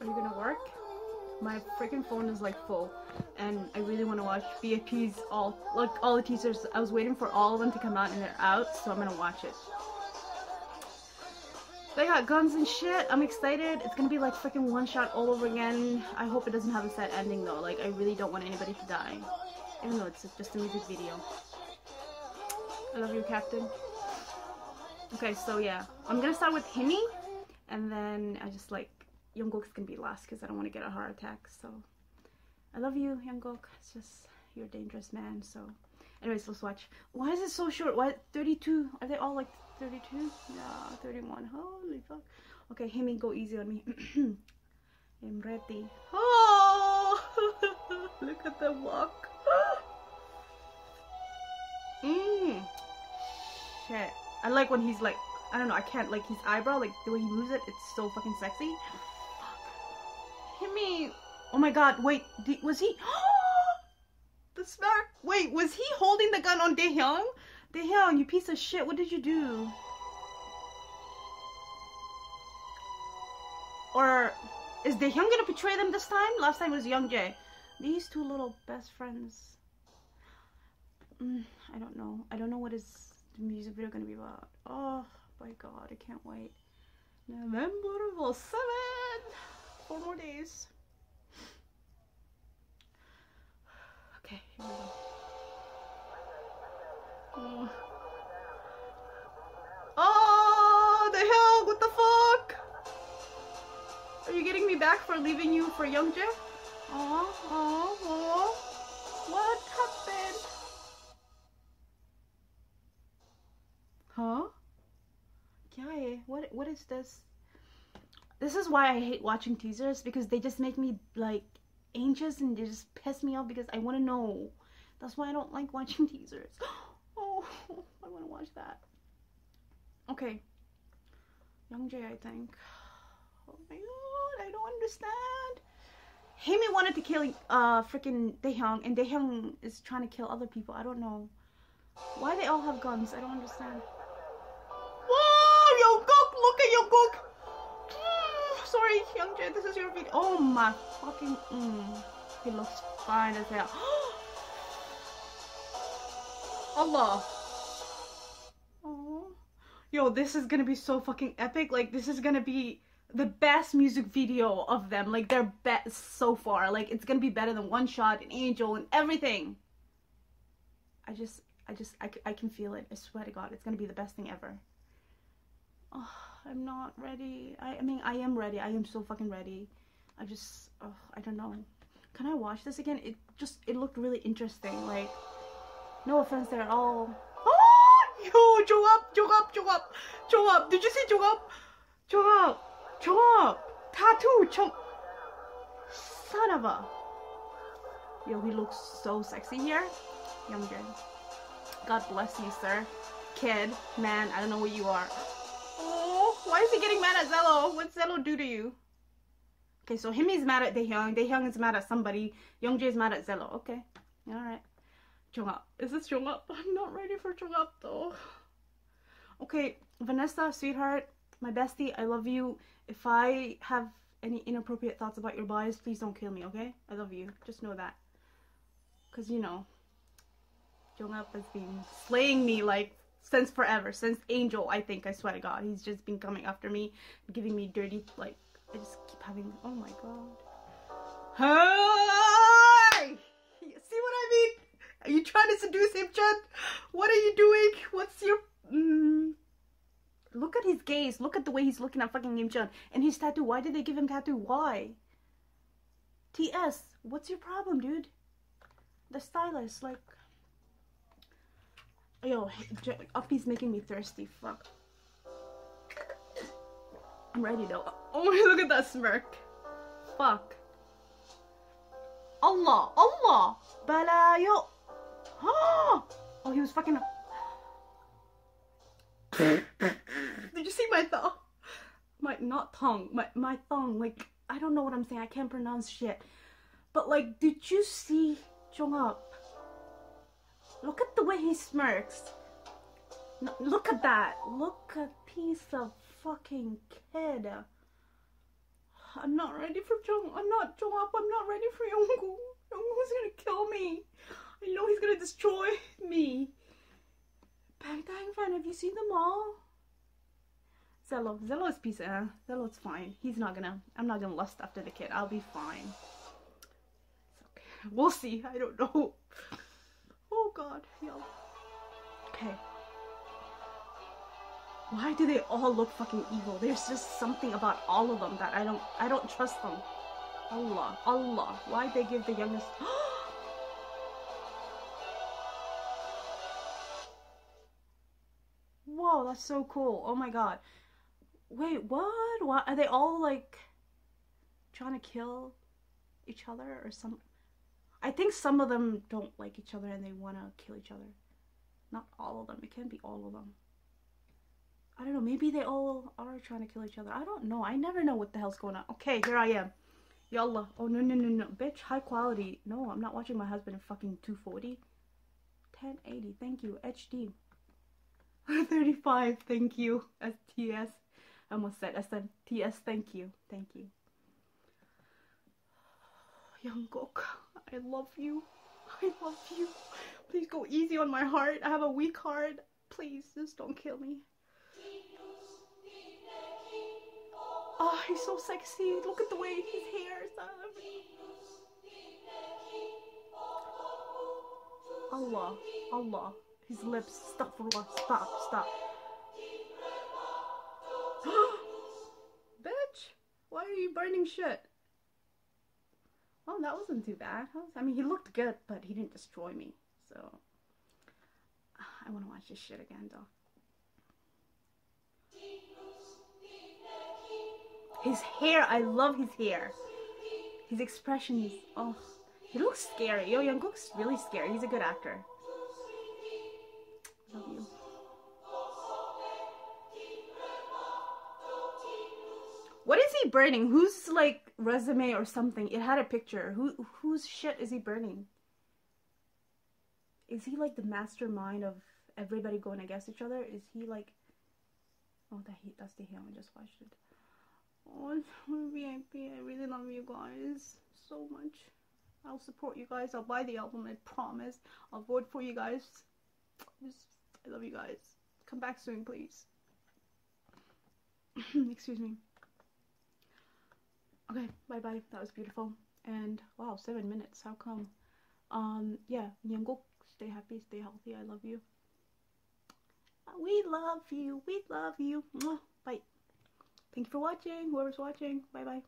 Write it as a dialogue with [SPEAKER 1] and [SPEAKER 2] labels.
[SPEAKER 1] Are you gonna work? My freaking phone is like full, and I really want to watch B.A.P's all like all the teasers. I was waiting for all of them to come out, and they're out, so I'm gonna watch it. They got guns and shit. I'm excited. It's gonna be like freaking one shot all over again. I hope it doesn't have a sad ending though. Like I really don't want anybody to die, even though it's just a music video. I love you, Captain. Okay, so yeah, I'm gonna start with Himi, and then I just like Yongguk's gonna be last because I don't want to get a heart attack. So I love you, Yongguk. It's just you're a dangerous man. So, anyways, let's watch. Why is it so short? Why 32? Are they all like 32? Yeah, 31. Holy fuck. Okay, Himi, go easy on me. I'm ready. Oh, look at the walk. Mmm. Shit. I like when he's like, I don't know, I can't, like his eyebrow, like the way he moves it, it's so fucking sexy. Hit me. Oh my god, wait, was he? the smack. Wait, was he holding the gun on Daehyun? Daehyun, you piece of shit, what did you do? Or is Daehyun gonna betray them this time? Last time it was Youngjae. These two little best friends. Mm, I don't know. I don't know what is the music video gonna be about. Oh my god, I can't wait. November 7! Four more days. Okay, here we go. Oh. oh, the hell! What the fuck? Are you getting me back for leaving you for Youngjae? Oh, oh, oh. What happened? Huh? Yeah, eh, what what is this? This is why I hate watching teasers because they just make me like anxious and they just piss me off because I want to know. That's why I don't like watching teasers. Oh, I want to watch that. Okay. Youngjae, I think. Oh my god, I don't understand. Hami wanted to kill uh freaking Daehyun and Daehyun is trying to kill other people. I don't know. Why they all have guns? I don't understand. Whoa, Yongguk! Look at Yongguk! Sorry, Youngjae, this is your video. Oh my fucking... Mm, he looks fine as hell. Allah. Oh. Yo, this is gonna be so fucking epic. Like, this is gonna be the best music video of them. Like, their best so far. Like, it's gonna be better than One Shot and Angel and everything. I just, I just, I, I can feel it. I swear to God, it's gonna be the best thing ever. Oh, I'm not ready. I, I mean, I am ready. I am so fucking ready. I just, oh, I don't know. Can I watch this again? It just, it looked really interesting. Like, no offense there at all. Oh, yo, Joe up, Joe up. Did you see up? Joe up. Tattoo, Joe. Son of a. Yo, he looks so sexy here. Young Youngjae. God bless you, sir. Kid, man, I don't know what you are. Why is he getting mad at Zelo? What Zelo do to you? Okay, so him is mad at Daehyun. Daehyun is mad at somebody. Youngjae is mad at Zello. Okay, alright. Jongup. Is this Jongup? I'm not ready for Jongup though. Okay, Vanessa, sweetheart, my bestie, I love you. If I have any inappropriate thoughts about your boys, please don't kill me, okay? I love you. Just know that. Because, you know, Jongup has been slaying me like since forever, since Angel, I think, I swear to God. He's just been coming after me, giving me dirty, like, I just keep having, oh my God. Hi! See what I mean? Are you trying to seduce him, Chad? What are you doing? What's your... Mm, look at his gaze. Look at the way he's looking at fucking Himchan. And his tattoo. Why did they give him tattoo? Why? TS, what's your problem, dude? The stylist, like... Yo, Uppy's making me thirsty. Fuck. I'm ready though. Oh, look at that smirk. Fuck. Allah, Allah, balayo. Oh, oh, he was fucking. Did you see my thumb? My not tongue, my my thumb. Like I don't know what I'm saying. I can't pronounce shit. But like, did you see Jongup? Look at the way he smirks. No, look at that. Look at piece of fucking kid. I'm not ready for Jung. I'm not Jung I'm not ready for Yongguk. Yongguk's gonna kill me. I know he's gonna destroy me. Bangtan fan, have you seen them all? Zelo, Zelo is piece of eh. Zelo's fine. He's not gonna. I'm not gonna lust after the kid. I'll be fine. It's okay. We'll see. I don't know. Oh God, yo. Okay. Why do they all look fucking evil? There's just something about all of them that I don't I don't trust them. Allah, Allah. Why they give the youngest Whoa, that's so cool. Oh my god. Wait, what? What are they all like trying to kill each other or some I think some of them don't like each other and they want to kill each other. Not all of them. It can't be all of them. I don't know. Maybe they all are trying to kill each other. I don't know. I never know what the hell's going on. Okay, here I am. Yallah. Oh, no, no, no, no. Bitch, high quality. No, I'm not watching my husband in fucking 240. 1080. Thank you. HD. 35. Thank you. STS. I almost said SN. TS. Thank you. Thank you. Yongguk, I love you. I love you. Please go easy on my heart. I have a weak heart. Please, just don't kill me. Oh, he's so sexy. Look at the way his hair is. Allah, Allah. His lips. Stop, stop, stop. Bitch, why are you burning shit? That wasn't too bad. I mean, he looked good, but he didn't destroy me. So, I want to watch this shit again, though. His hair, I love his hair. His expression is, oh, he looks scary. Yo, Yongguk's really scary. He's a good actor. Love you. What is he burning? Whose like resume or something? It had a picture. Who whose shit is he burning? Is he like the mastermind of everybody going against each other? Is he like? Oh, that he that's the him. I just watched it. Oh, B.A.P. I really love you guys so much. I'll support you guys. I'll buy the album. I promise. I'll vote for you guys. Just, I love you guys. Come back soon, please. Excuse me. Okay, bye bye. That was beautiful. And wow, seven minutes. How come? Um, yeah, Yongguk, stay happy, stay healthy. I love you. We love you. We love you. Bye. Thank you for watching. Whoever's watching. Bye bye.